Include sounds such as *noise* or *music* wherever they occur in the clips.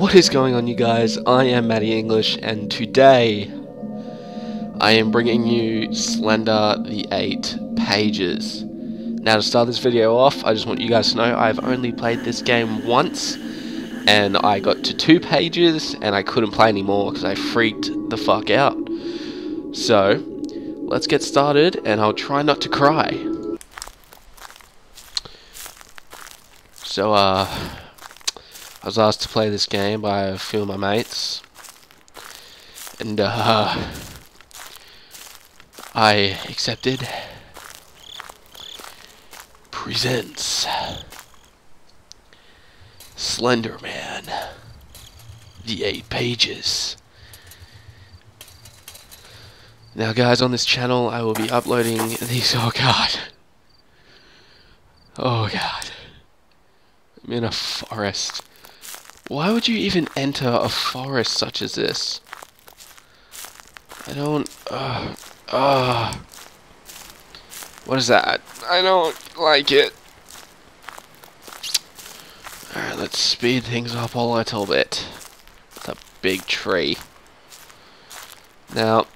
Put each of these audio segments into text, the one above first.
What is going on you guys? I am Matty English and today I am bringing you Slender the 8 Pages. Now to start this video off, I just want you guys to know I've only played this game once and I got to two pages and I couldn't play anymore because I freaked the fuck out. So, let's get started and I'll try not to cry. So, uh, I was asked to play this game by a few of my mates, and uh, I accepted. Presents Slender Man, the eight pages. Now, guys, on this channel, I will be uploading these. *laughs* Oh God. Oh God. I'm in a forest. Why would you even enter a forest such as this? I don't... Uh, uh, what is that? I don't like it. Alright, let's speed things up a little bit. It's a big tree. Now,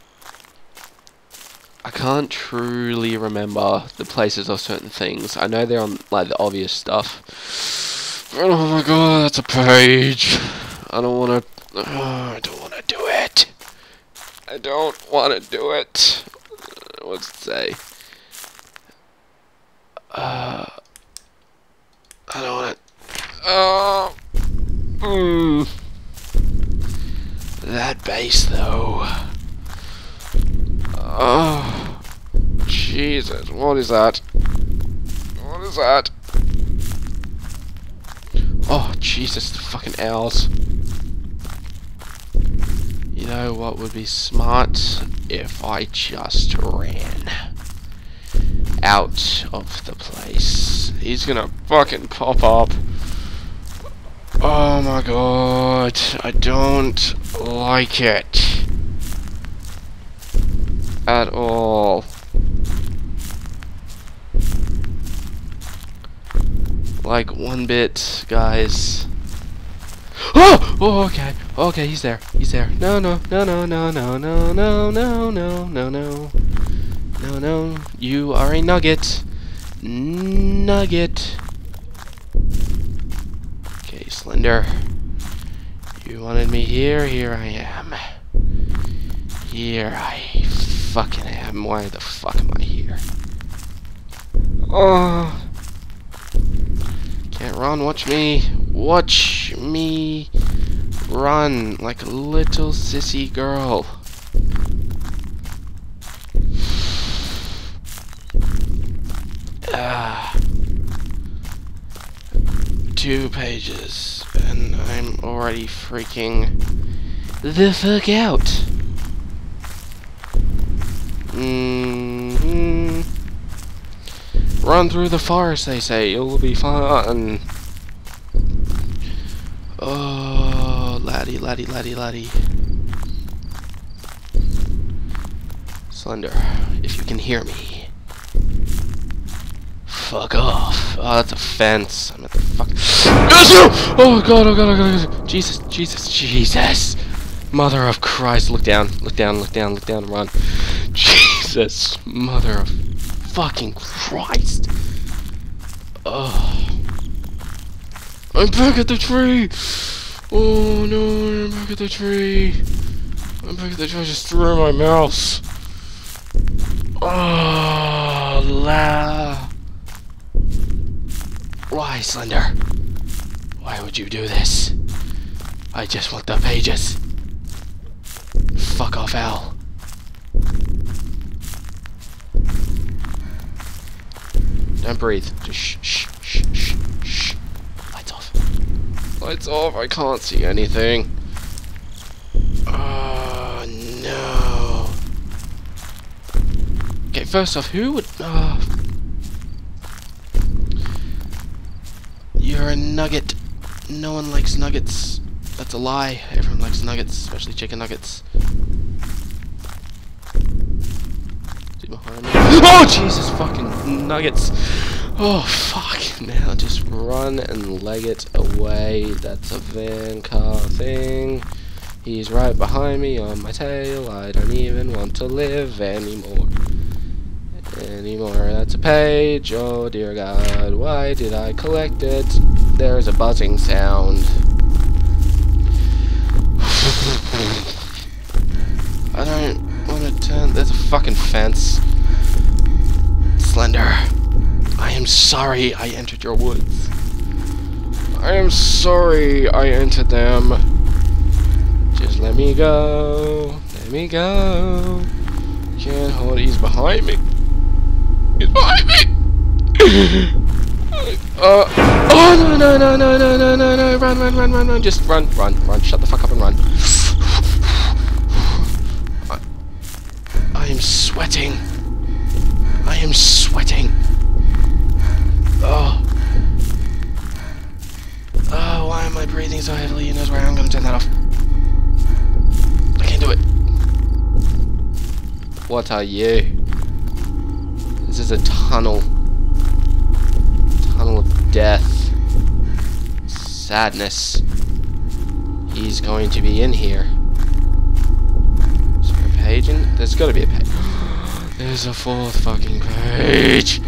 I can't truly remember the places of certain things. I know they're on, like, the obvious stuff. Oh my god, that's a page. I don't want to. Oh, I don't want to do it. I don't want to do it. What's it say? Uh, I don't want to. Oh. Mm. That base, though. Oh. Jesus, what is that? What is that? Oh, Jesus, the fucking owls. You know what would be smart? If I just ran out of the place. He's gonna fucking pop up. Oh my god, I don't like it. At all. Like one bit, guys. Oh! Oh, okay. Okay, he's there. He's there. No, no, no, no, no, no, no, no, no, no, no, no. No, no. You are a nugget. Nugget. Okay, Slender. You wanted me here. Here I am. Here I fucking am. Why the fuck am I here? Oh. Run, watch me. Watch me run like a little sissy girl. Ah. Two pages, and I'm already freaking the fuck out. Mm hmm Run through the forest, they say. Will be fun. Oh, laddie, laddie, laddie, laddie. Slender, if you can hear me. Fuck off. Oh, that's a fence. I'm at the fuck. Oh god, oh god, oh god, oh god. Jesus, Jesus, Jesus. Mother of Christ. Look down, look down, look down, look down, run. Jesus, mother of fucking Christ! Oh. I'm back at the tree! Oh no, I'm back at the tree! I'm back at the tree, I just threw my mouse! Oh, ah, la. Why, Slender? Why would you do this? I just want the pages. Fuck off, Al. Don't breathe. Just shh, shh, shh. Lights off. Lights off. I can't see anything. Oh, no. Okay, first off, who would... Uh, you're a nugget. No one likes nuggets. That's a lie. Everyone likes nuggets, especially chicken nuggets. Oh, Jesus fucking nuggets. Oh, fuck. Now just run and leg it away. That's a van car thing. He's right behind me on my tail. I don't even want to live anymore. Anymore. That's a page. Oh, dear God. Why did I collect it? There's a buzzing sound. *sighs* I don't want to turn. There's a fucking fence. Slender. Am sorry I entered your woods. I am sorry I entered them. Just let me go. Let me go. Can't hold. He's behind me. He's behind me. *laughs* uh. Oh no no no no no no no no! Run run run run run! Just run run run! Shut the fuck up and run. I, I am sweating. I am sweating. Oh. Oh, why am I breathing so heavily? You knows where I'm gonna turn that off. I can't do it. What are you? This is a tunnel. Tunnel of death. Sadness. He's going to be in here. Is there a page in? There's gotta be a page. *gasps* There's a fourth fucking page.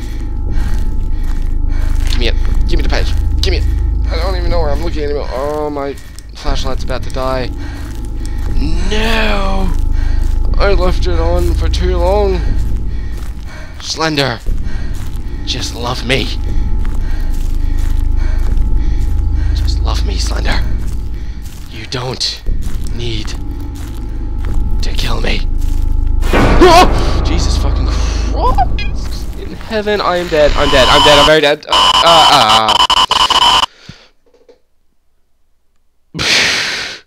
Give me it. Give me the page. Give me it. I don't even know where I'm looking anymore. Oh, my flashlight's about to die. No! I left it on for too long. Slender. Just love me. Just love me, Slender. You don't need to kill me. *gasps* Oh! Heaven, I am dead. I'm dead. I'm dead. I'm very dead. Uh, uh, uh. *sighs*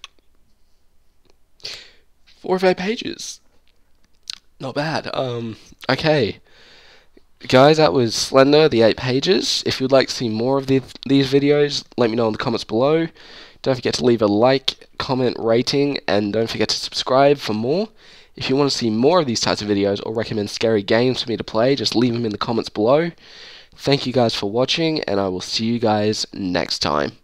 Four or five pages. Not bad. Um, okay. Guys, that was Slender, the 8 pages. If you'd like to see more of the, these videos, let me know in the comments below. Don't forget to leave a like, comment, rating, and don't forget to subscribe for more. If you want to see more of these types of videos or recommend scary games for me to play, just leave them in the comments below. Thank you guys for watching, and I will see you guys next time.